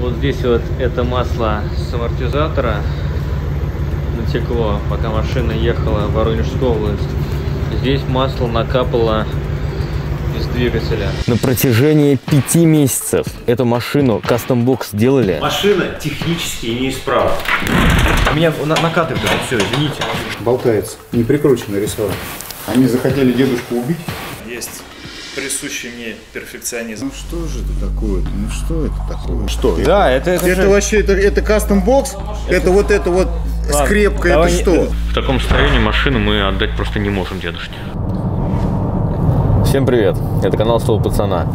Вот здесь вот это масло с амортизатора натекло, пока машина ехала в Воронежскую область. Здесь масло накапало из двигателя. На протяжении пяти месяцев эту машину Custom Box делали. Машина технически неисправна. А меня на накатывает, все, извините. Болтается. Не прикручено рисовать. Они захотели дедушку убить. Есть присущий мне перфекционизм. Ну что же это такое? Ну что это такое? Что? Да, это, это, Это же- вообще, это, это кастом бокс? Это вот это вот скрепка, это давай не- что? В таком состоянии машину мы отдать просто не можем дедушке. Всем привет, это канал Слово Пацана.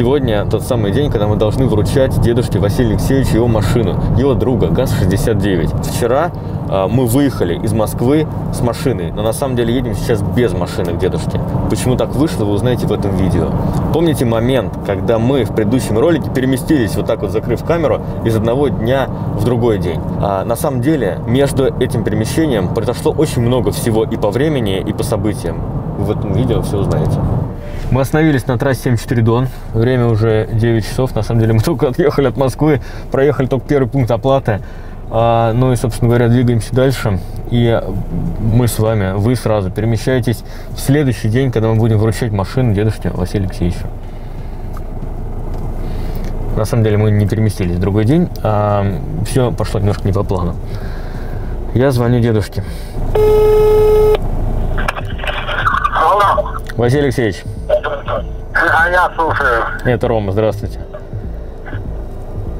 Сегодня тот самый день, когда мы должны вручать дедушке Василию Алексеевичу его машину, его друга ГАЗ-69. Вчера э, мы выехали из Москвы с машиной, но на самом деле едем сейчас без машины к дедушке. Почему так вышло, вы узнаете в этом видео. Помните момент, когда мы в предыдущем ролике переместились, вот так вот закрыв камеру, из одного дня в другой день? А на самом деле между этим перемещением произошло очень много всего и по времени, и по событиям. Вы в этом видео все узнаете. Мы остановились на трассе 74 Дон. Время уже 9 часов. На самом деле мы только отъехали от Москвы, проехали только первый пункт оплаты. А, ну и, собственно говоря, двигаемся дальше. И мы с вами, вы сразу перемещаетесь в следующий день, когда мы будем вручать машину дедушке Василию Алексеевичу. На самом деле мы не переместились в другой день, а все пошло немножко не по плану. Я звоню дедушке. Алло, Василий Алексеевич, а я слушаю. Это Рома, здравствуйте.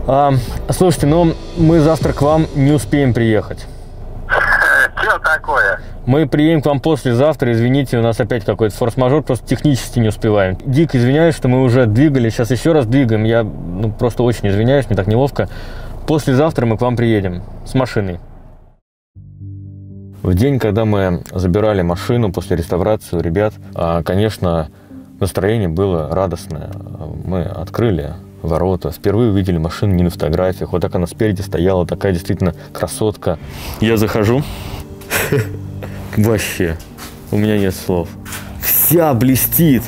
А, слушайте, ну мы завтра к вам не успеем приехать. Что такое? Мы приедем к вам послезавтра, извините, у нас опять какой-то форс-мажор, просто технически не успеваем. Дико извиняюсь, что мы уже двигали, сейчас еще раз двигаем, я ну, просто очень извиняюсь, мне так неловко. Послезавтра мы к вам приедем с машиной. В день, когда мы забирали машину после реставрации у ребят, а, конечно, настроение было радостное. Мы открыли ворота, впервые увидели машину не на фотографиях. Вот так она спереди стояла, такая действительно красотка. Я захожу, вообще, у меня нет слов. Вся блестит.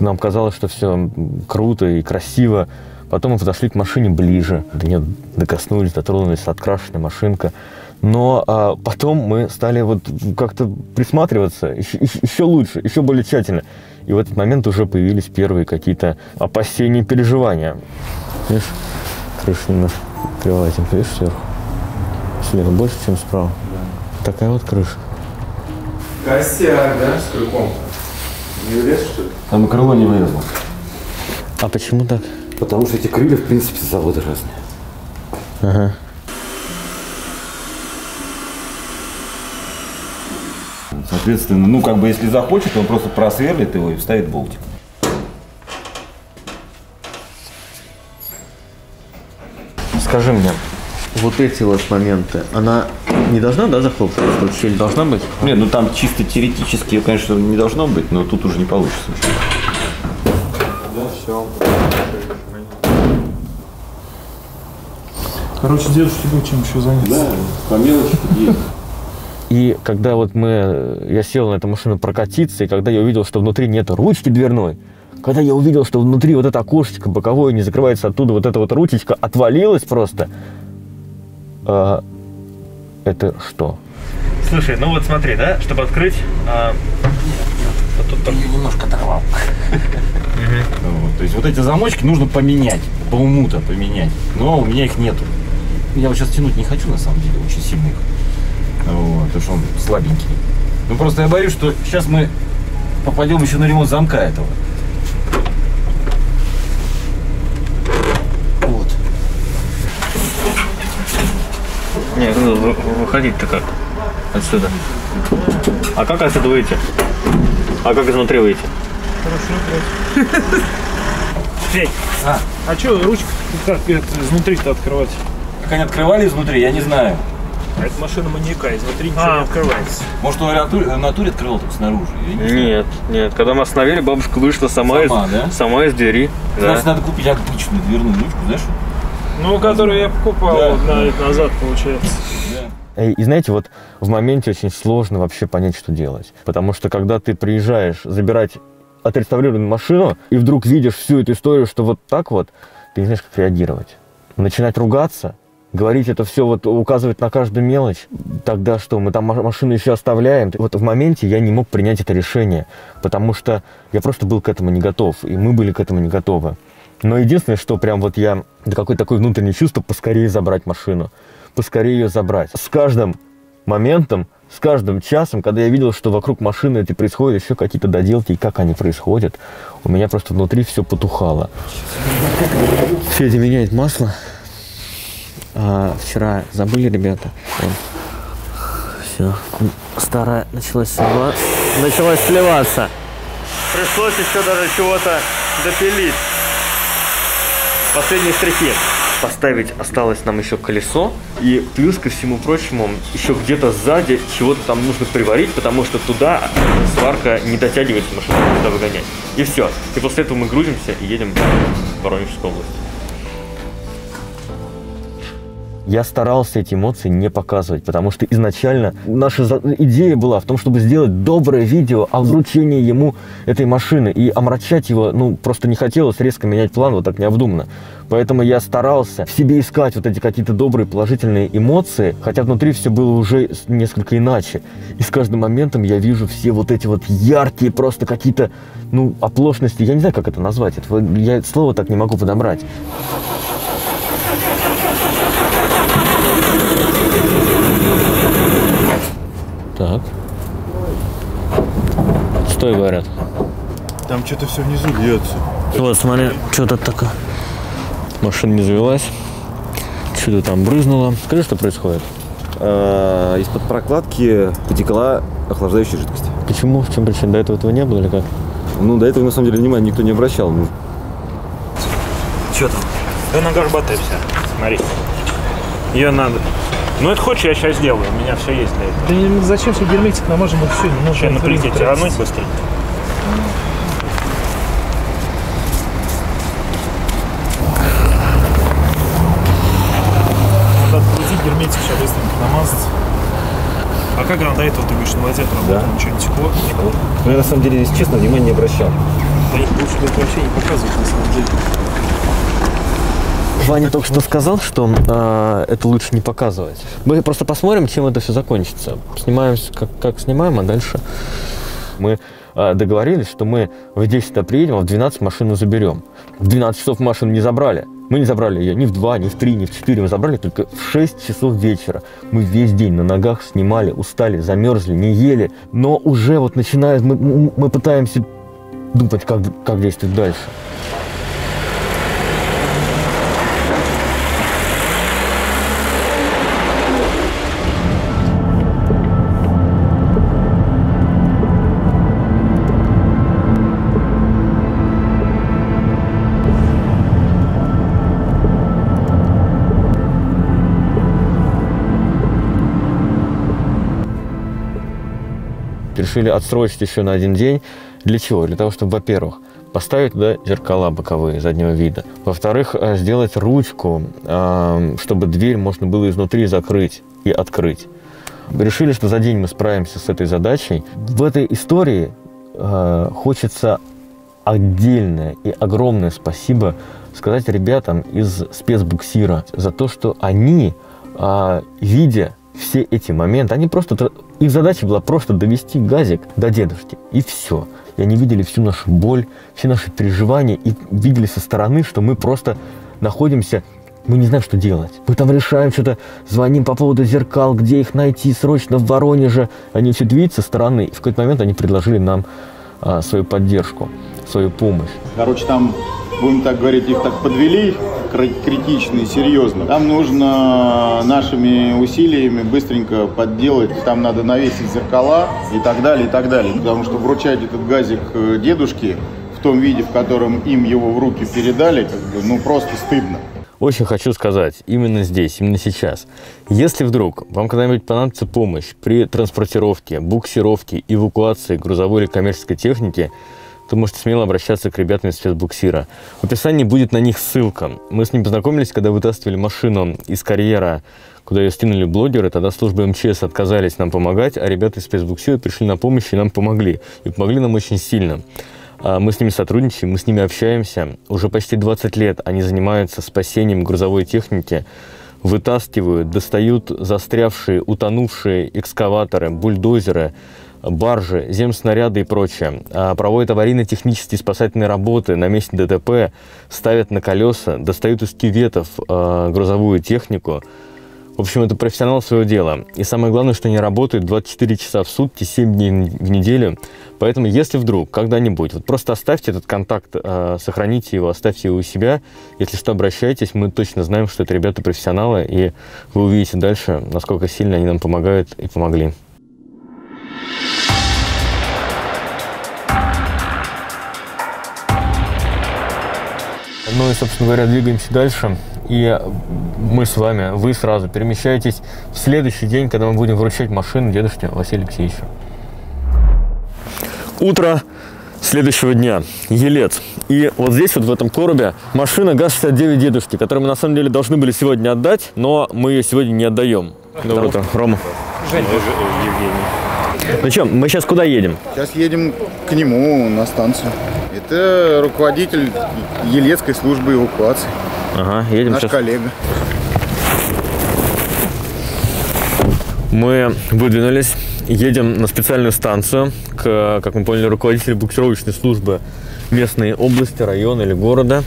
Нам казалось, что все круто и красиво. Потом мы подошли к машине ближе. До нее докоснулись, дотронулись, открашенная машинка. Но а, потом мы стали вот как-то присматриваться еще, еще- лучше, еще более тщательно. И в этот момент уже появились первые какие-то опасения и переживания. Видишь, крыша немножко открывается, видишь, сверху. Слева больше, чем справа. Такая вот крыша. Костяк, да, с крюком? Не влез, что ли? Там и крыло не вылезло. А почему так? Потому что эти крылья, в принципе, с завода разные. Ага. Соответственно, ну, как бы, если захочет, он просто просверлит его и вставит болтик. Скажи мне, вот эти вот моменты, она не должна, да, захлопнуться? Тут щель должна быть? Нет, ну там чисто теоретически, конечно, не должно быть, но тут уже не получится. Короче, дедушке будет чем еще заняться. по мелочи есть. И когда вот мы, я сел на эту машину прокатиться, и когда я увидел, что внутри нет ручки дверной, когда я увидел, что внутри вот это окошечко боковое не закрывается оттуда, вот эта вот ручечка отвалилась просто, а, это что? Слушай, ну вот смотри, да, чтобы открыть, вот тут немножко оторвал. То есть вот эти замочки нужно поменять, по уму-то поменять. Но у меня их нету. Я вот сейчас тянуть не хочу, на самом деле, очень сильно их. Вот, потому что он слабенький. Ну просто я боюсь, что сейчас мы попадем еще на ремонт замка этого. Вот. Вы- выходить-то как? Отсюда. А как отсюда выйти? А как изнутри выйти? Петь, А. а что ручка как это, изнутри-то открывать? Как они открывали изнутри, я не знаю. А это машина маньяка, изнутри ничего не открывается. Может, он в натуре, натуре открывал только снаружи? Не. Нет, нет. Когда мы остановили, бабушка вышла сама, Сама, из, да? сама из двери. Значит, надо купить обычную дверную ручку, знаешь? Ну, которую я покупал Да. вот на лет назад, получается. И, и знаете, вот в моменте очень сложно вообще понять, что делать. Потому что когда ты приезжаешь забирать отреставрированную машину, и вдруг видишь всю эту историю, что вот так вот, ты не знаешь, как реагировать. начинать ругаться, говорить это все, вот указывать на каждую мелочь, тогда что, мы там ма- машину еще оставляем? Вот в моменте я не мог принять это решение, потому что я просто был к этому не готов, и мы были к этому не готовы. Но единственное, что прям вот я, да какое такое внутреннее чувство, поскорее забрать машину, поскорее ее забрать. С каждым моментом, с каждым часом, когда я видел, что вокруг машины эти происходят еще какие-то доделки, и как они происходят, у меня просто внутри все потухало. Федя меняет масло. А, вчера забыли, ребята. Все. Старая началась слива... началась сливаться. Пришлось еще даже чего-то допилить. Последние штрихи. Поставить осталось нам еще колесо. И плюс ко всему прочему, еще где-то сзади чего-то там нужно приварить, потому что туда сварка не дотягивается машину туда выгонять. И все. И после этого мы грузимся и едем в Воронежскую область. Я старался эти эмоции не показывать, потому что изначально наша идея была в том, чтобы сделать доброе видео о вручении ему этой машины. И омрачать его, ну, просто не хотелось резко менять план вот так необдуманно. Поэтому я старался в себе искать вот эти какие-то добрые положительные эмоции, хотя внутри все было уже несколько иначе. И с каждым моментом я вижу все вот эти вот яркие просто какие-то, ну, оплошности. Я не знаю, как это назвать. Это, я слово так не могу подобрать. Так. Стой, говорят. Там что-то все внизу льется. Вот, смотри, что-то такое. Машина не завелась. Что-то там брызнуло. Скажи, что происходит? А, Из-под прокладки потекла охлаждающая жидкость. Почему? В чем причина? До этого этого не было или как? Ну, до этого, на самом деле, внимания никто не обращал. Ну, Что там? Да на горбатая вся. Смотри. Ее надо. Ну это хочешь, я сейчас сделаю. У меня все есть для этого. Да не- зачем все герметик намажем и все, не нужно. Сейчас на это время плите тратить. тирануть быстрее. Надо открутить герметик, сейчас быстренько намазать. А как она до этого, ты говоришь, на воде отработала? Ничего не текло? Ну, я, на самом деле, если честно, внимания не обращал. Да их лучше бы это вообще не показывать, на самом деле. Ваня только что сказал, что а, это лучше не показывать. Мы просто посмотрим, чем это все закончится. Снимаем, как, как снимаем, а дальше мы а, договорились, что мы в 10 туда приедем, а в 12 машину заберем. В 12 часов машину не забрали. Мы не забрали ее ни в 2, ни в 3, ни в 4. Мы забрали только в 6 часов вечера. Мы весь день на ногах снимали, устали, замерзли, не ели. Но уже вот начинает, мы, мы- мы пытаемся думать, как, как действовать дальше. Решили отсрочить еще на один день. Для чего? Для того, чтобы, во-первых, поставить туда зеркала боковые заднего вида. Во-вторых, э, сделать ручку, э, чтобы дверь можно было изнутри закрыть и открыть. Решили, что за день мы справимся с этой задачей. В этой истории э, хочется отдельное и огромное спасибо сказать ребятам из спецбуксира за то, что они, видя все эти моменты, они просто, их задача была просто довести газик до дедушки, и все. И они видели всю нашу боль, все наши переживания, и видели со стороны, что мы просто находимся мы не знаем, что делать. Мы там решаем что-то, звоним по поводу зеркал, где их найти срочно в Воронеже. Они все это со стороны. И в какой-то момент они предложили нам а, свою поддержку, свою помощь. Короче, там, будем так говорить, их так подвели кр- критично и серьезно. Там нужно нашими усилиями быстренько подделать, там надо навесить зеркала и так далее, и так далее. Потому что вручать этот газик э, дедушке в том виде, в котором им его в руки передали, как бы, ну просто стыдно. Очень хочу сказать, именно здесь, именно сейчас. Если вдруг вам когда-нибудь понадобится помощь при транспортировке, буксировке, эвакуации грузовой или коммерческой техники, то можете смело обращаться к ребятам из спецбуксира. В описании будет на них ссылка. Мы с ним познакомились, когда вытаскивали машину из карьера, куда ее скинули блогеры. Тогда службы МЧС отказались нам помогать, а ребята из спецбуксира пришли на помощь и нам помогли. И помогли нам очень сильно. А, Мы с ними сотрудничаем, мы с ними общаемся. Уже почти 20 лет они занимаются спасением грузовой техники, вытаскивают, достают застрявшие, утонувшие экскаваторы, бульдозеры, баржи, земснаряды и прочее. А, Проводят аварийно-технические спасательные работы на месте ДТП, ставят на колеса, достают из кюветов а, грузовую технику. В общем, это профессионал своего дела. И самое главное, что они работают 24 часа в сутки, 7 дней в неделю. Поэтому, если вдруг когда-нибудь, вот просто оставьте этот контакт, э, сохраните его, оставьте его у себя. Если что, обращайтесь, мы точно знаем, что это ребята профессионалы, и вы увидите дальше, насколько сильно они нам помогают и помогли. Ну и, собственно говоря, двигаемся дальше. И мы с вами, вы сразу перемещаетесь в следующий день, когда мы будем вручать машину дедушке Василию Алексеевичу. Утро следующего дня. Елец. И вот здесь, вот в этом коробе, машина ГАЗ-69 дедушки, которую мы на самом деле должны были сегодня отдать, но мы ее сегодня не отдаем. Доброе утро, Рома. Ну что, мы сейчас куда едем? Сейчас едем к нему на станцию. Это руководитель Елецкой службы эвакуации. Ага, едем Наш сейчас. коллега. Мы выдвинулись, едем на специальную станцию к, как мы поняли, руководителю буксировочной службы местной области, района или города.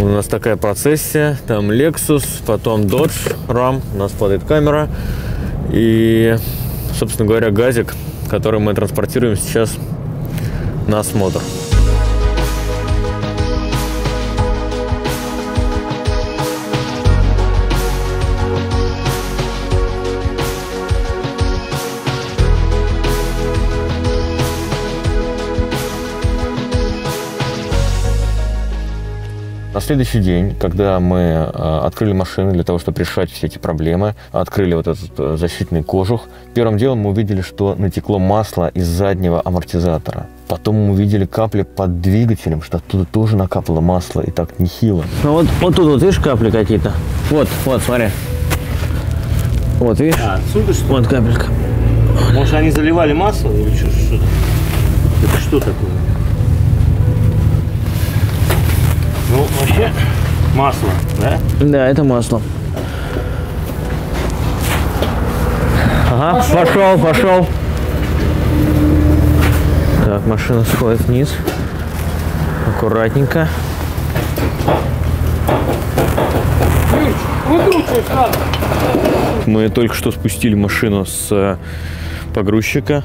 У нас такая процессия, там Lexus, потом Dodge Ram, у нас падает камера. И, собственно говоря, газик, который мы транспортируем сейчас на осмотр. На следующий день, когда мы э, открыли машины для того, чтобы решать все эти проблемы, открыли вот этот э, защитный кожух, первым делом мы увидели, что натекло масло из заднего амортизатора. Потом мы увидели капли под двигателем, что оттуда тоже накапало масло, и так нехило. Ну вот, вот тут вот видишь капли какие-то? Вот, вот, смотри. Вот, видишь? А, отсюда что? Вот капелька. Может, они заливали масло или что? что это что такое? Ну, вообще, масло, да? Да, это масло. Ага, пошел, пошел. Так, машина сходит вниз. Аккуратненько. Мы только что спустили машину с э, погрузчика.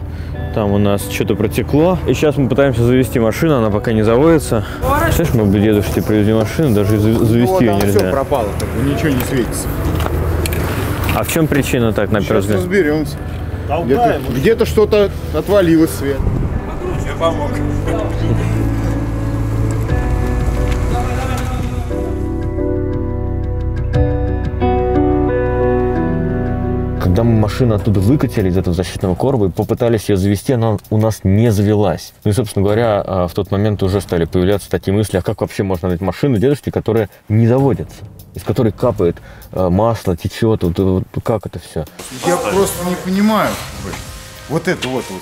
Там у нас что-то протекло. И сейчас мы пытаемся завести машину, она пока не заводится. Знаешь, мы бы дедушке привезли машину, даже завести ее все нельзя. пропало, как бы ничего не светится. А в чем причина так, на первый Сейчас взгляд? разберемся. Где-то, где-то что-то отвалилось, Свет. Когда мы машину оттуда выкатили из этого защитного короба и попытались ее завести, она у нас не завелась. Ну и, собственно говоря, а, в тот момент уже стали появляться такие мысли, а как вообще можно дать машину дедушке, которая не заводится, из которой капает а, масло, течет, вот, вот как это все? Я просто не понимаю. Вот это вот, вот,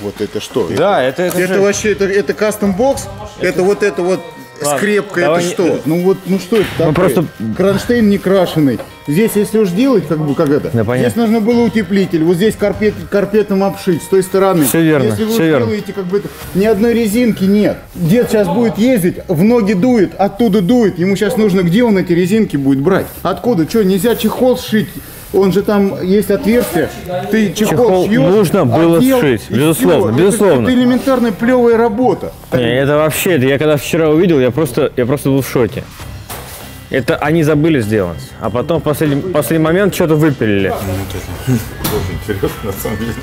вот это что? Да, это, это, Это же- вообще, это, это кастом бокс? Это вот это вот скрепка, это давай не- что? Ну вот, ну что это такое? просто- Кронштейн не крашеный. Здесь, если уж делать, как бы, как это, Да, понятно. здесь нужно было утеплитель, вот здесь карпет, карпетом обшить, с той стороны. Всё верно, Если вы верно. делаете, как бы, это, ни одной резинки нет. Дед сейчас будет ездить, в ноги дует, оттуда дует. Ему сейчас нужно, где он эти резинки будет брать? Откуда? Что, нельзя чехол сшить? Он же там есть отверстие. Ты чехол, Чехол шьешь, нужно было одел, сшить, безусловно, всё. безусловно. Это, это элементарная плевая работа. Не, это вообще, это я когда вчера увидел, я просто, я просто был в шоке. Это они забыли сделать, а потом в последний, последний момент что-то выпилили. на самом деле,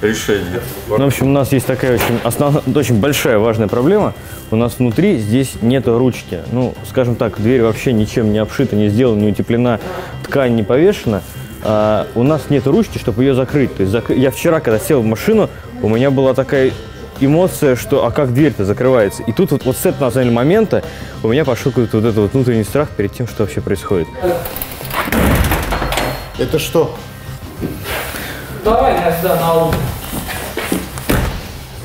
решение. Ну, в общем, у нас есть такая очень, основ... очень большая важная проблема. У нас внутри здесь нету ручки. Ну, скажем так, дверь вообще ничем не обшита, не сделана, не утеплена, ткань не повешена. А у нас нет ручки, чтобы ее закрыть. То есть зак- я вчера, когда сел в машину, у меня была такая эмоция, что а как дверь-то закрывается? И тут вот, вот с этого на самом деле момента у меня пошел какой-то вот этот вот внутренний страх перед тем, что вообще происходит. Это что?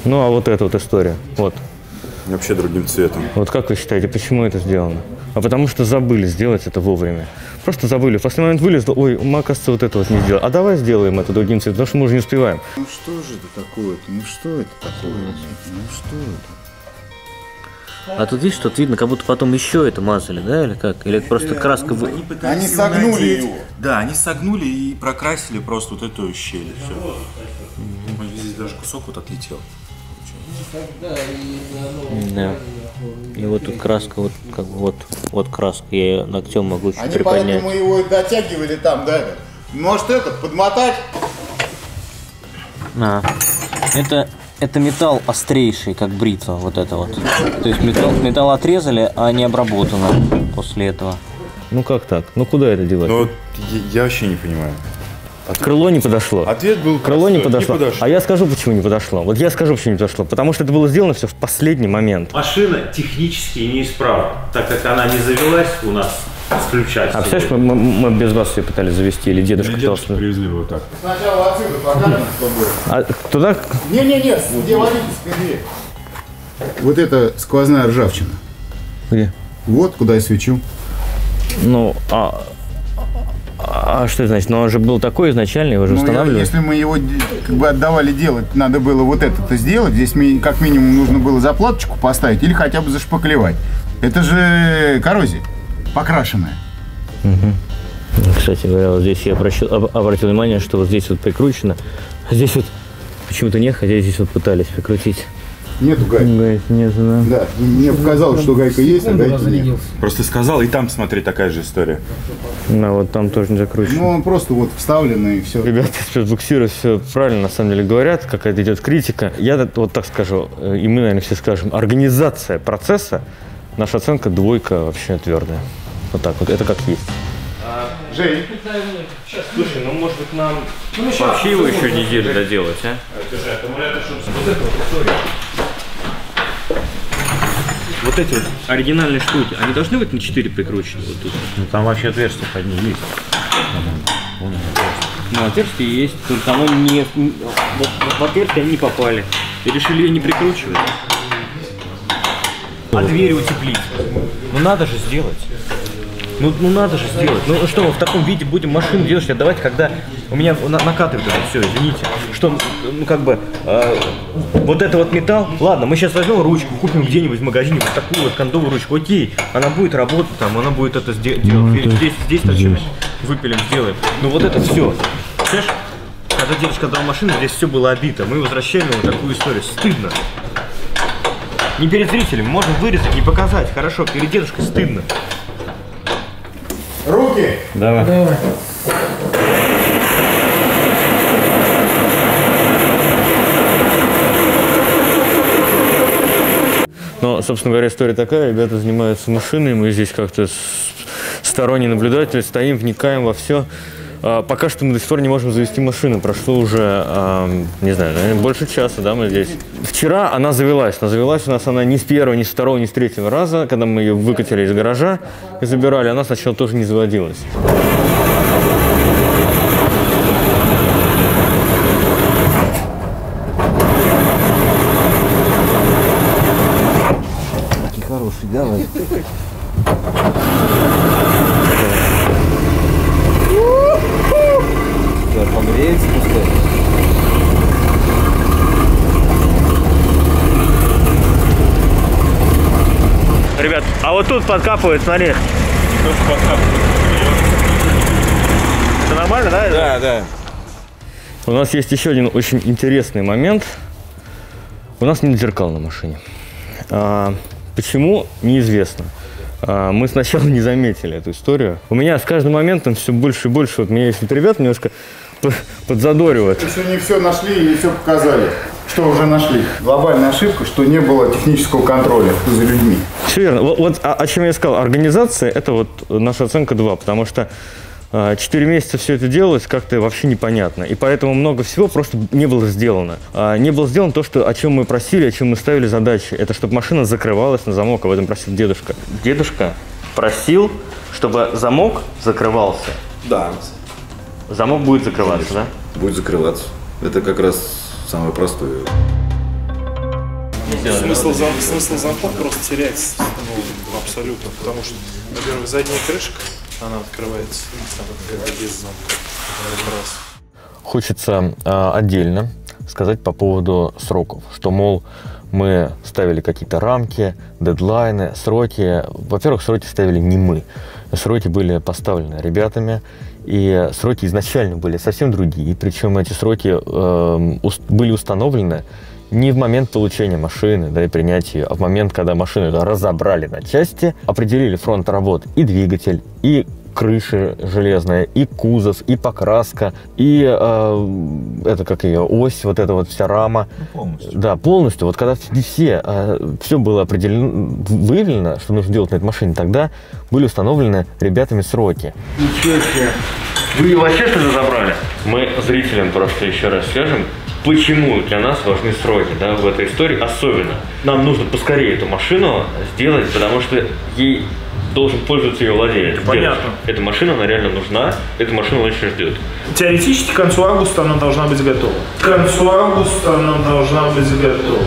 Ну, а вот эта вот история. Вот. вообще другим цветом. Вот как вы считаете, почему это сделано? А потому что забыли сделать это вовремя. Просто забыли. В последний момент вылезло, ой, мы, оказывается, вот это вот не сделали. А давай сделаем это другим цветом, потому что мы уже не успеваем. Ну что же это такое-то? Ну что это такое? Ну что это? А тут видишь, тут видно, как будто потом еще это мазали, да, или как? Или это просто краска... вы- Они согнули его. Да, они согнули и прокрасили просто вот эту щель. и Все. Здесь даже кусок вот отлетел. Да. И вот тут краска, вот как бы вот, вот краска, я ее ногтем могу еще Они приподнять. поэтому его и дотягивали там, да? Может это, подмотать? А, это, это металл острейший, как бритва, вот это вот. То есть металл, металл отрезали, а не обработано после этого. Ну как так? Ну куда это девать? Ну вот я, я вообще не понимаю. Крыло не подошло. Ответ был Крыло не простой, подошло. не подошло. А я скажу, почему не подошло. Вот я скажу, почему не подошло. Потому что это было сделано все в последний момент. Машина технически неисправна, так как она не завелась у нас с ключа. А представляешь, мы, мы- мы без вас все пытались завести, или дедушка пытался. привезли вот так. Сначала отсюда покажем с тобой. А туда Не-не-не, где водительская дверь? Вот это сквозная ржавчина. Где? Вот куда я свечу. Ну, а, а что это значит? Ну, он же был такой изначально, его же Ну, устанавливали. если мы его как бы отдавали делать, надо было вот это-то сделать. Здесь как минимум нужно было заплаточку поставить или хотя бы зашпаклевать. Это же коррозия покрашенная. Ну, Кстати говоря, вот здесь я обращу- об- обратил внимание, что вот здесь вот прикручено, а здесь вот почему-то нет, хотя здесь вот пытались прикрутить. Нету гайки. Гайки нет, да. Да, мне показалось, что гайка есть, а гайки нет. Просто сказал, и там, смотри, такая же история. Да, вот там тоже не закручено. Ну, он просто вот вставленный и все. Ребята спецбуксируют все правильно, на самом деле, говорят, какая-то идет критика. Я вот так скажу, э, и мы, наверное, все скажем, организация процесса, наша оценка двойка вообще твердая. Вот так вот, это как есть. Жень, Слушай, ну может быть нам вообще его еще неделю доделать, а? Вот эти вот оригинальные штуки, они должны быть на 4 прикручены вот тут? Ну, там вообще отверстие под ней есть. Ну, отверстие есть, только оно не... Вот в отверстие они не попали. И решили ее не прикручивать. А двери утеплить? Ну надо же сделать. Ну, ну надо же сделать. Ну что, мы в таком виде будем машину делать? Давайте, когда у меня на- накатывает это все, извините. Что, ну как бы, э, вот это вот металл, ладно, мы сейчас возьмем ручку, купим где-нибудь в магазине вот такую вот кондовую ручку, окей, она будет работать там, она будет это сде- делать. здесь, здесь торчим, выпилим, сделаем. Ну вот это все. Понимаешь? Когда дедушка дал машину, здесь все было обито. Мы возвращаем ему такую историю. Стыдно. Не перед зрителем, можем вырезать, не показать. Хорошо, перед дедушкой стыдно. Руки! Давай. Но, собственно говоря, история такая. Ребята занимаются машиной, мы здесь как-то с- сторонний наблюдатель, стоим, вникаем во все. А, пока что мы до сих пор не можем завести машину. Прошло уже, а, не знаю, наверное, больше часа, да, мы здесь. Вчера она завелась, но завелась у нас она не с первого, не с второго, не с третьего раза. Когда мы ее выкатили из гаража и забирали, она сначала тоже не заводилась. Хороший, давай. Да, погреется пускай. Ребят, а вот тут подкапывает, смотри. Это нормально, да? Да, да. У нас есть еще один очень интересный момент. У нас нет зеркал на машине. А, почему? Неизвестно. А, мы сначала не заметили эту историю. У меня с каждым моментом все больше и больше. Вот меня есть вот ребят немножко подзадоривают. Еще не все нашли и не все показали. Что уже нашли? Глобальная ошибка, что не было технического контроля за людьми. Все верно. Вот, вот о, о чем я сказал. Организация – это вот наша оценка 2, потому что а, Четыре месяца все это делалось как-то вообще непонятно. И поэтому много всего просто не было сделано. А, Не было сделано то, что, о чем мы просили, о чем мы ставили задачи. Это чтобы машина закрывалась на замок, об этом просил дедушка. Дедушка просил, чтобы замок закрывался. Да. Замок будет закрываться, да? Будет закрываться. Это как раз самое простое. Смысл, зам, смысл замка просто теряется ну, абсолютно, потому что, во-первых, задняя крышка, она открывается бы без замка. Раз. Хочется а, отдельно сказать по поводу сроков, что, мол, мы ставили какие-то рамки, дедлайны, сроки. Во-первых, сроки ставили не мы. Сроки были поставлены ребятами, и сроки изначально были совсем другие. Причем эти сроки э, были установлены не в момент получения машины, да, и принятия а в момент, когда машину разобрали на части, определили фронт работ и двигатель, и крыша железная, и кузов, и покраска, и э, это как ее ось, вот эта вот вся рама. полностью. Да, полностью. Вот когда все, все было определено, выявлено, что нужно делать на этой машине, тогда были установлены ребятами сроки. Ничего себе. Вы вообще что-то забрали? Мы зрителям просто еще раз скажем, почему для нас важны сроки да, в этой истории особенно. Нам нужно поскорее эту машину сделать, потому что ей должен пользоваться ее владелец. понятно. Эта машина, она реально нужна, эта машина очень ждет. Теоретически к концу августа она должна быть готова. К концу августа она должна быть готова.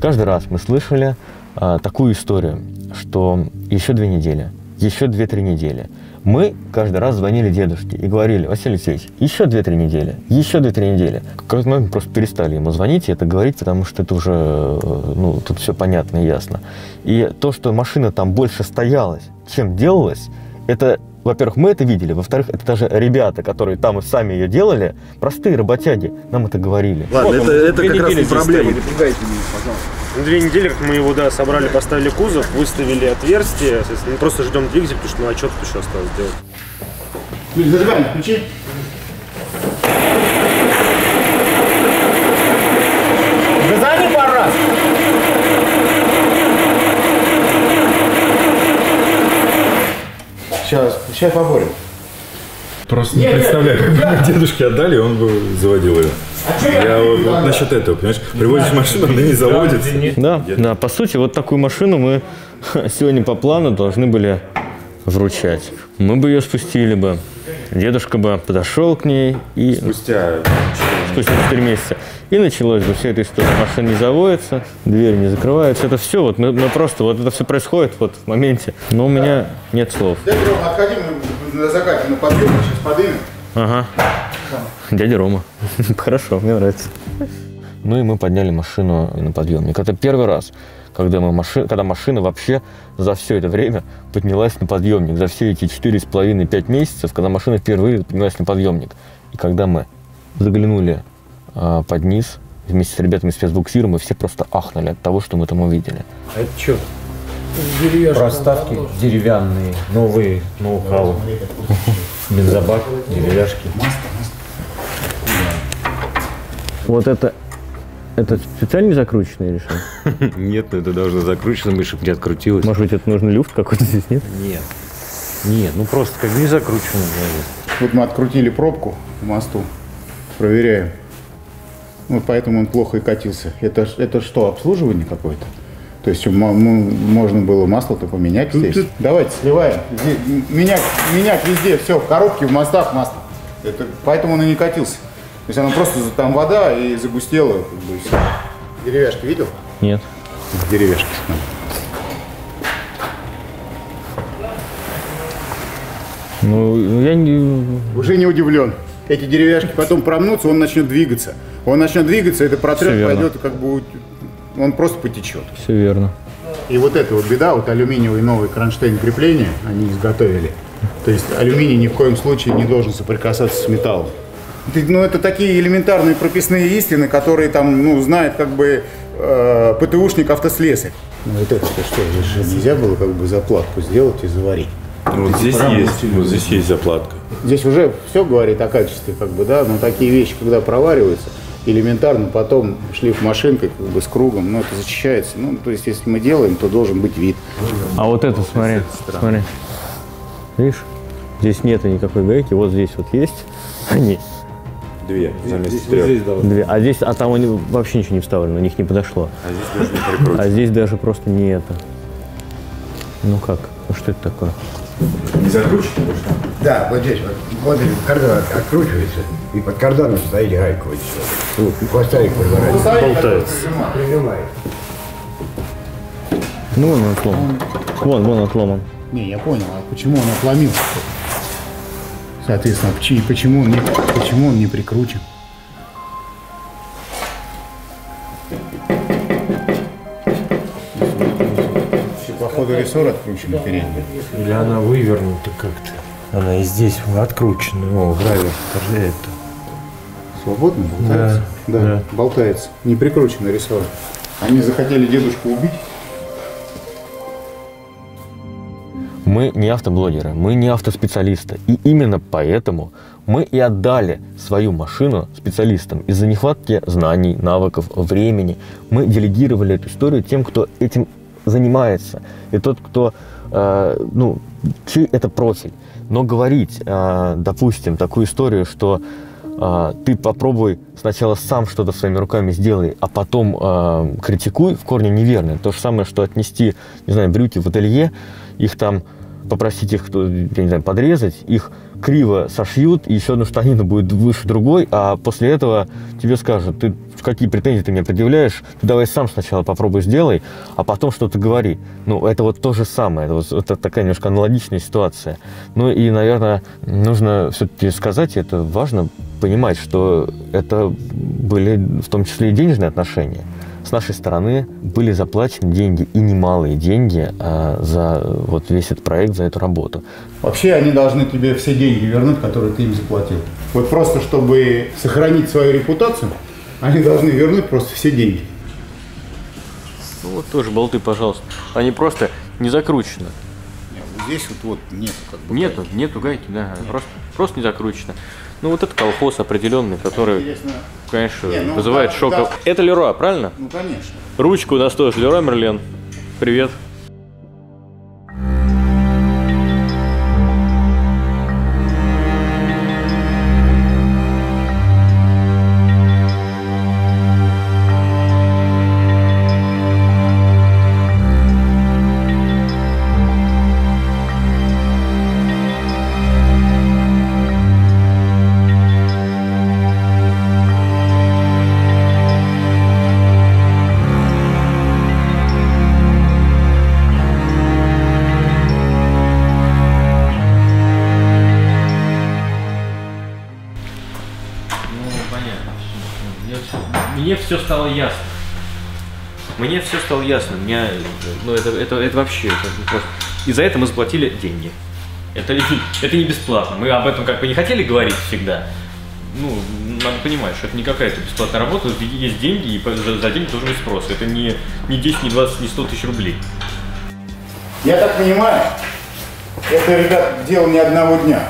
Каждый раз мы слышали а, такую историю, что еще две недели, еще две-три недели. Мы каждый раз звонили дедушке и говорили, Василий Алексеевич, еще две-три недели, еще две-три недели. В какой-то момент мы просто перестали ему звонить и это говорить, потому что это уже, э, ну, тут все понятно и ясно. И то, что машина там больше стоялась, чем делалась, это во-первых, мы это видели, во-вторых, это даже ребята, которые там и сами ее делали, простые работяги, нам это говорили. Ладно, это, это как раз не проблема. Две недели, как мы его, да, собрали, поставили кузов, выставили отверстие, соответственно, мы просто ждем двигатель, потому что ну, отчет еще осталось сделать. Зажигание включи. Газани пару раз. Сейчас, сейчас поборем. Просто не представляю, как бы дедушке отдали, он бы заводил ее. Я вот, вот насчет этого, понимаешь, привозишь машину, она не заводится. Да, да, по сути, вот такую машину мы сегодня по плану должны были вручать. Мы бы ее спустили бы, дедушка бы подошел к ней и Спустя спустя 4 месяца. И началось бы вся эта история. Машина не заводится, двери не закрываются. Это все, вот мы, мы просто, вот это все происходит вот в моменте. Но у меня нет слов. Дядя Рома, отходи, мы на закате на подъем, сейчас подымем. Ага. Дядя Рома. Хорошо, мне нравится. Ну и мы подняли машину на подъемник. Это первый раз, когда, мы маши... когда машина вообще за все это время поднялась на подъемник. За все эти 4,5-5 месяцев, когда машина впервые поднялась на подъемник. И когда мы заглянули а, под низ вместе с ребятами спецбуксира, мы все просто ахнули от того, что мы там увидели. А это что? Проставки деревянные, новые, ноу-хау. Бензобак, деревяшки. Вот это, это специально не закрученное решение? Нет, ну это должно закручено, чтобы не открутилось. Может быть, это нужно люфт какой-то здесь, нет? Нет. Нет, ну просто как не закручено. Вот мы открутили пробку в мосту, проверяем. Вот поэтому он плохо и катился. Это, это что, обслуживание какое-то? То есть мо- мо- можно было масло-то поменять здесь. Давайте сливаем. Здесь менять, менять везде, все, в коробке, в мостах масло. Это, поэтому он и не катился. То есть оно просто там вода и загустела. Как бы, и всё. Деревяшки видел? Нет. Деревяшки. Ну, я не... Уже не удивлен. Эти деревяшки потом промнутся, он начнет двигаться. Он начнет двигаться, это протрет пойдет, как бы он просто потечет. Все верно. И вот это вот беда, вот алюминиевый новый кронштейн крепления они изготовили. То есть алюминий ни в коем случае не должен соприкасаться с металлом. Ну, это такие элементарные прописные истины, которые там, ну, знает как бы э, ПТУшник автослесарь. Ну, вот это что, здесь же нельзя было как бы заплатку сделать и заварить. Вот здесь есть, вот здесь есть заплатка. Здесь уже все говорит о качестве, как бы, да, но такие вещи, когда провариваются, элементарно потом шлиф машинкой, как бы с кругом, ну, это зачищается. Ну, то есть, если мы делаем, то должен быть вид. А вот это, смотри, смотри. Видишь? Здесь нету никакой гайки, вот здесь вот есть они. Две, заместо трех. Две. А здесь, а там они вообще ничего не вставлено, у них не подошло. А здесь даже не прикрутится. А здесь даже просто не это. Ну как? Ну что это такое? Не закручено? Да, вот здесь вот. Вот от- откручивается, и под кордоном стоит гайка вот сюда. Вот, и хвостовик подворачивается. Болтается. Прижимает. Ну, вон он отломан. Вон, вон отломан. Не, я понял, а почему он отломился? Соответственно, и почему он не, почему он не прикручен? Походу рессор откручен передний. Или она вывернута как-то. Она и здесь откручена. О, гравер это. Свободно болтается? Да, Да, болтается. Не прикрученный рессор. Они захотели дедушку убить? Мы не автоблогеры, мы не автоспециалисты. И именно поэтому мы и отдали свою машину специалистам. Из-за нехватки знаний, навыков, времени мы делегировали эту историю тем, кто этим занимается. И тот, кто, э, ну, чей это профиль. Но говорить, э, допустим, такую историю, что э, ты попробуй сначала сам что-то своими руками сделай, а потом э, критикуй, в корне неверно. То же самое, что отнести, не знаю, брюки в ателье, их там попросить их, я не знаю, подрезать, их криво сошьют, и еще одна штанина будет выше другой, а после этого тебе скажут, ты какие претензии ты мне предъявляешь, ты давай сам сначала попробуй сделай, а потом что-то говори. Ну, это вот то же самое, это, вот, это такая немножко аналогичная ситуация. Ну и, наверное, нужно все-таки сказать, и это важно понимать, что это были в том числе и денежные отношения с нашей стороны были заплачены деньги, и немалые деньги а, за вот весь этот проект, за эту работу. Вообще они должны тебе все деньги вернуть, которые ты им заплатил. Вот просто чтобы сохранить свою репутацию, они должны вернуть просто все деньги. Ну вот тоже болты, пожалуйста. Они просто не закручены. Здесь вот, вот нету как бы. Нету, нету гайки, да, просто, просто не закручено. Ну вот это колхоз определенный, который, Интересно. конечно, Не, ну, вызывает да, шок. да. Это Леруа, правильно? Ну конечно. Ручку у нас тоже Леруа Мерлен. Привет. Стало ясно. Меня, ну, это, это, это вообще, это просто... И за это мы заплатили деньги. Это, это не бесплатно. Мы об этом как бы не хотели говорить всегда. Ну, надо понимать, что это не какая-то бесплатная работа, есть деньги, и за, за деньги должен быть спрос. Это не, не 10, не 20, не 100 тысяч рублей. Я так понимаю, это, ребят, дело не одного дня.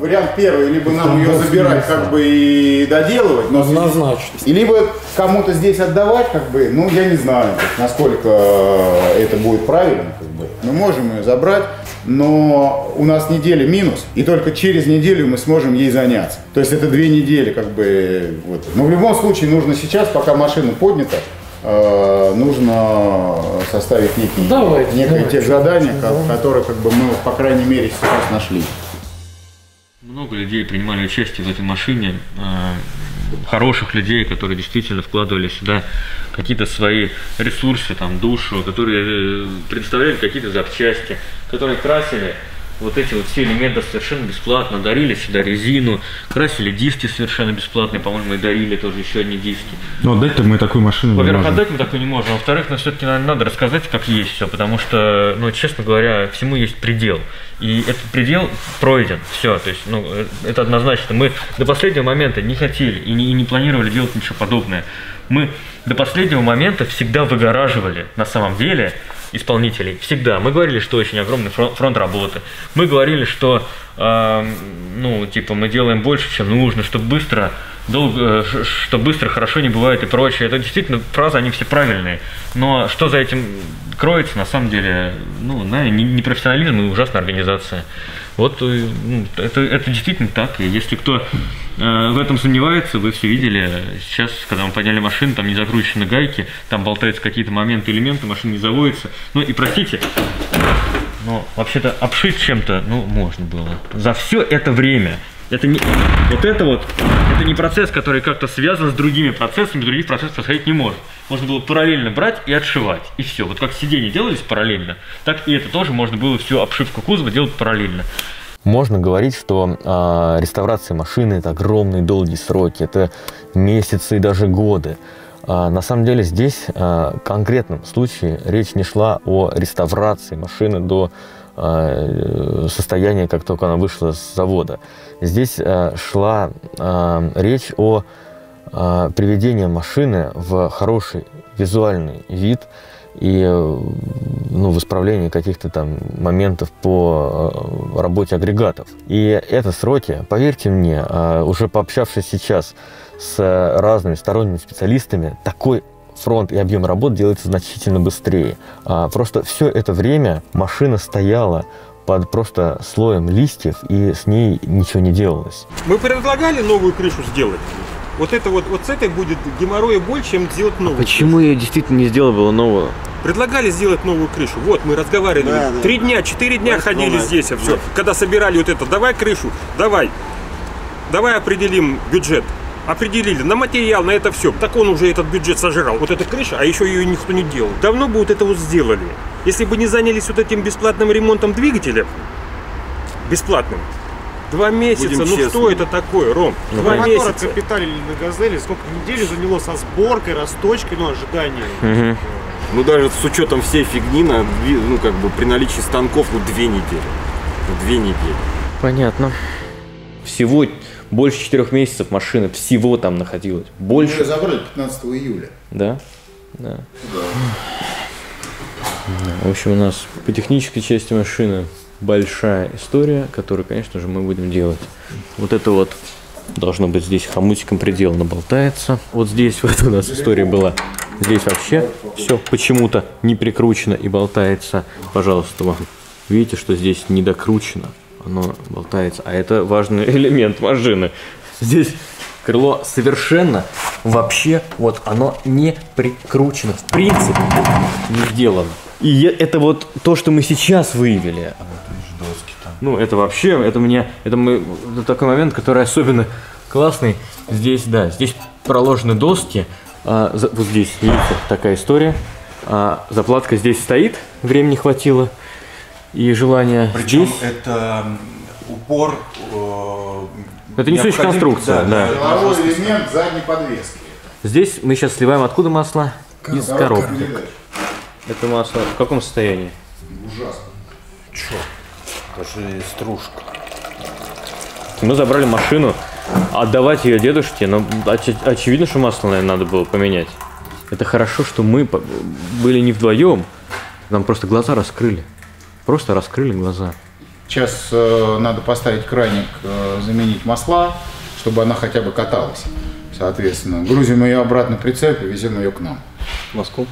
Вариант первый, либо нам ее забирать, как бы и доделывать, но однозначно. И либо кому-то здесь отдавать, как бы, ну я не знаю, насколько это будет правильно, как бы. Мы можем ее забрать, но у нас неделя минус, и только через неделю мы сможем ей заняться. То есть это две недели, как бы. Вот. Но в любом случае нужно сейчас, пока машина поднята, э, нужно составить некий, Давайте, некое давайте. тех задания, которые как бы мы, по крайней мере, сейчас нашли. Много людей принимали участие в этой машине, э, хороших людей, которые действительно вкладывали сюда какие-то свои ресурсы, там, душу, которые э, представляли какие-то запчасти, которые красили вот эти вот все элементы совершенно бесплатно, дарили сюда резину, красили диски совершенно бесплатные, по-моему, и дарили тоже еще одни диски. Ну, отдать-то мы такую машину не Во-первых, отдать мы такое не можем. Во-вторых, ну, все-таки надо рассказать, как есть все, потому что, ну, честно говоря, всему есть предел. И этот предел пройден. Все. То есть, ну, это однозначно. Мы до последнего момента не хотели и не, и не планировали делать ничего подобное. Мы до последнего момента всегда выгораживали на самом деле исполнителей. Всегда. Мы говорили, что очень огромный фронт, фронт работы. Мы говорили, что, э, ну, типа, мы делаем больше, чем нужно, что быстро, долго, э, что быстро хорошо не бывает и прочее. Это действительно фразы, они все правильные. Но что за этим кроется, на самом деле, ну, да, не- непрофессионализм и ужасная организация. Вот э, ну, это, это действительно так. И если кто э, в этом сомневается, вы все видели. Сейчас, когда мы подняли машину, там не закручены гайки, там болтаются какие-то моменты, элементы, машина не заводится. Ну и простите, Но вообще-то обшить чем-то, ну, можно было. За все это время. Это не, вот это вот, это не процесс, который как-то связан с другими процессами, других процессов происходить не может. Можно было параллельно брать и отшивать, и все. Вот как сиденья делались параллельно, так и это тоже можно было всю обшивку кузова делать параллельно. Можно говорить, что э, реставрация машины это огромные долгие сроки, это месяцы и даже годы. А, на самом деле здесь а, в конкретном случае речь не шла о реставрации машины до а, состояния, как только она вышла с завода. Здесь а, шла а, речь о а, приведении машины в хороший визуальный вид и ну, в исправлении каких-то там моментов по работе агрегатов. И это сроки, поверьте мне, уже пообщавшись сейчас с разными сторонними специалистами, такой фронт и объем работ делается значительно быстрее. А, просто все это время машина стояла под просто слоем листьев, и с ней ничего не делалось. Мы предлагали новую крышу сделать. Вот это вот, вот с этой будет геморроя больше, чем сделать новую. Почему я действительно не сделал было новую? Предлагали сделать новую крышу. Вот, мы разговаривали. Да, да. Три дня, четыре дня Давай ходили сломать. здесь, а все. Да. Когда собирали вот это, давай крышу, давай. Давай определим бюджет. Определили на материал, на это все. Так он уже этот бюджет сожрал. Вот эта крыша, а еще ее никто не делал. Давно бы вот это вот сделали. Если бы не занялись вот этим бесплатным ремонтом двигателя, бесплатным, два месяца, Будем ну что честными. это такое, Ром? Ну, два мотора месяца. капиталили на газели, сколько неделю заняло со сборкой, расточкой, ну, ожидание. Ну даже с учетом всей фигни, на, ну как бы при наличии станков, ну две недели. Ну, две недели. Понятно. Всего больше четырех месяцев машина всего там находилась. Больше. Мы ее забрали 15 июля. Да? Да. В общем, у нас по технической части машины большая история, которую, конечно же, мы будем делать. Вот это вот должно быть здесь хомутиком приделано, болтается. Вот здесь вот у нас история была. Здесь вообще все почему-то не прикручено и болтается. Пожалуйста, вам. Видите, что здесь не докручено. Оно болтается. А это важный элемент машины. Здесь крыло совершенно вообще вот оно не прикручено. В принципе, не сделано. И это вот то, что мы сейчас выявили. Ну, это вообще, это мне, это мы, это такой момент, который особенно классный. Здесь, да, здесь проложены доски. А, за- вот здесь, видите, такая история. А, заплатка здесь стоит, времени хватило и желания. Причем здесь. это упор... э, Это несущая необходим- конструкция, да. Силовой элемент задней подвески. Здесь мы сейчас сливаем откуда масло? Из Коробка. коробки. Это масло в каком состоянии? Ужасно. Чё? Даже стружка. Мы забрали машину, отдавать ее дедушке, но оч- очевидно, что масло, наверное, надо было поменять. Это хорошо, что мы были не вдвоем, нам просто глаза раскрыли. Просто раскрыли глаза. Сейчас э, надо поставить краник, э, заменить масла, чтобы она хотя бы каталась. Соответственно, грузим ее обратно в прицеп и везем ее к нам. В Москву?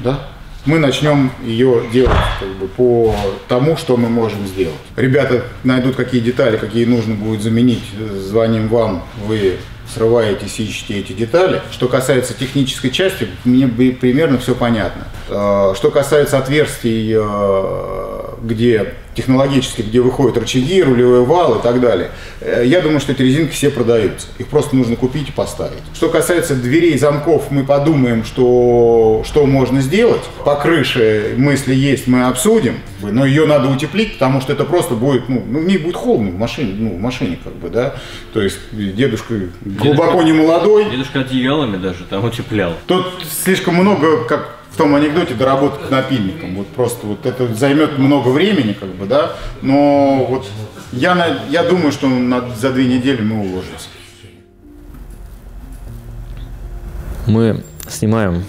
Да. Мы начнем ее делать как бы, по тому, что мы можем сделать. Ребята найдут какие детали, какие нужно будет заменить. Звоним вам, вы срываетесь, ищете эти детали. Что касается технической части, мне примерно все понятно. Э, Что касается отверстий, э, где технологически, где выходят рычаги, рулевой вал и так далее, э, я думаю, что эти резинки все продаются. Их просто нужно купить и поставить. Что касается дверей, замков, мы подумаем, что, что можно сделать. По крыше мысли есть, мы обсудим. Но ее надо утеплить, потому что это просто будет, ну, ну в ней будет холодно в машине, ну, в машине как бы, да. То есть дедушка глубоко не молодой. Дедушка одеялами даже там утеплял. Тут слишком много, как в том анекдоте, доработать напильником. Вот просто вот это займет много времени, как бы, да. Но вот я, на- я думаю, что на- за две недели мы уложимся. Мы снимаем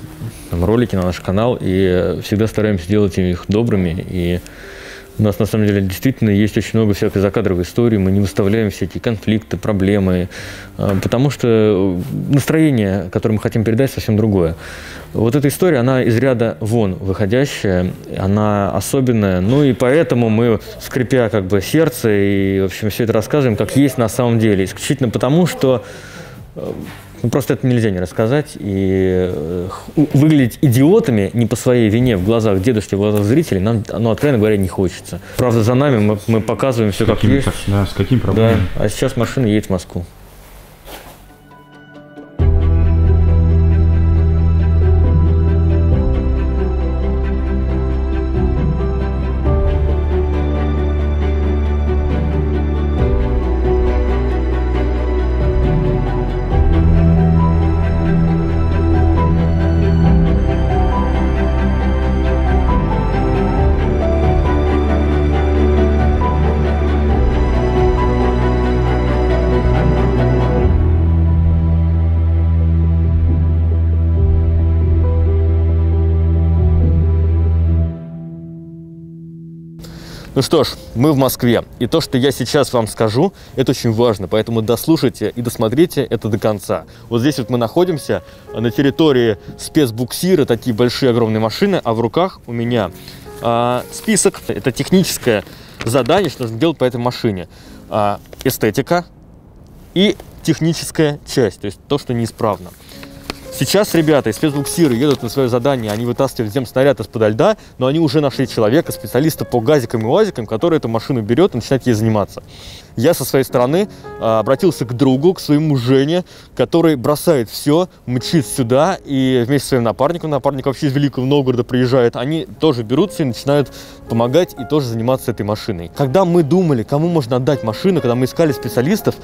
там, ролики на наш канал и всегда стараемся делать их добрыми. И у нас на самом деле действительно есть очень много всякой закадровой истории. Мы не выставляем все эти конфликты, проблемы, а, потому что настроение, которое мы хотим передать, совсем другое. Вот эта история, она из ряда вон выходящая, она особенная. Ну и поэтому мы, скрипя как бы сердце и, в общем, все это рассказываем, как есть на самом деле. Исключительно потому, что э, Ну, просто это нельзя не рассказать. И э, выглядеть идиотами не по своей вине в глазах дедушки, в глазах зрителей, нам, ну, откровенно говоря, не хочется. Правда, за нами мы, мы показываем все как какими- есть. да, с какими Да, проблемами? а сейчас машина едет в Москву. Ну что ж, мы в Москве. И то, что я сейчас вам скажу, это очень важно. Поэтому дослушайте и досмотрите это до конца. Вот здесь вот мы находимся а, на территории спецбуксира, такие большие огромные машины, а в руках у меня а, список. Это техническое задание, что нужно делать по этой машине. А, эстетика и техническая часть, то есть то, что неисправно. Сейчас ребята из спецбуксира едут на свое задание, они вытаскивают земснаряд из-под льда, но они уже нашли человека, специалиста по газикам и уазикам, который эту машину берет и начинает ей заниматься. Я со своей стороны а, обратился к другу, к своему Жене, который бросает все, мчит сюда, и вместе со своим напарником, напарник вообще из Великого Новгорода приезжает, они тоже берутся и начинают помогать и тоже заниматься этой машиной. Когда мы думали, кому можно отдать машину, когда мы искали специалистов,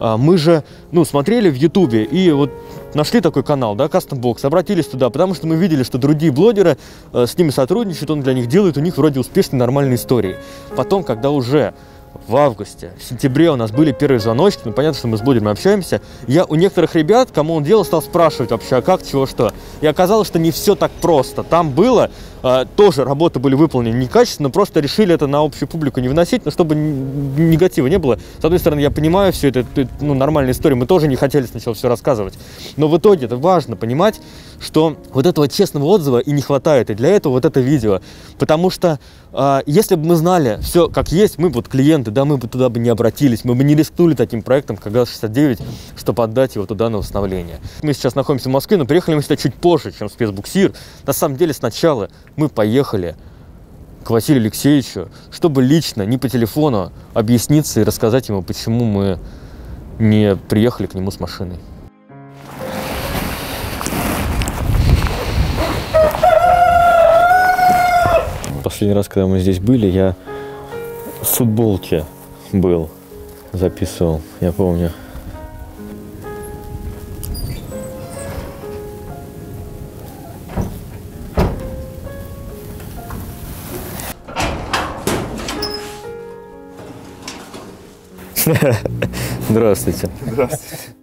мы же, ну, смотрели в Ютубе и вот нашли такой канал, да, Custom Box, обратились туда, потому что мы видели, что другие блогеры э, с ними сотрудничают, он для них делает, у них вроде успешные, нормальные истории. Потом, когда уже в августе, в сентябре у нас были первые звоночки, ну, понятно, что мы с блогерами общаемся, я у некоторых ребят, кому он делал, стал спрашивать вообще, а как, чего, что. И оказалось, что не все так просто. Там было, тоже работы были выполнены некачественно, просто решили это на общую публику не выносить, но чтобы негатива не было. С одной стороны, я понимаю все это, это, ну, нормальная история, мы тоже не хотели сначала все рассказывать. Но в итоге это важно понимать, что вот этого честного отзыва и не хватает, и для этого вот это видео. Потому что а, если бы мы знали все как есть, мы бы вот клиенты, да, мы бы туда бы не обратились, мы бы не рискнули таким проектом, как ГАЗ-69, чтобы отдать его туда на восстановление. Мы сейчас находимся в Москве, но приехали мы сюда чуть позже, чем спецбуксир. На самом деле сначала мы поехали к Василию Алексеевичу, чтобы лично, не по телефону, объясниться и рассказать ему, почему мы не приехали к нему с машиной. Последний раз, когда мы здесь были, я в футболке был, записывал, я помню. Здравствуйте. Здравствуйте.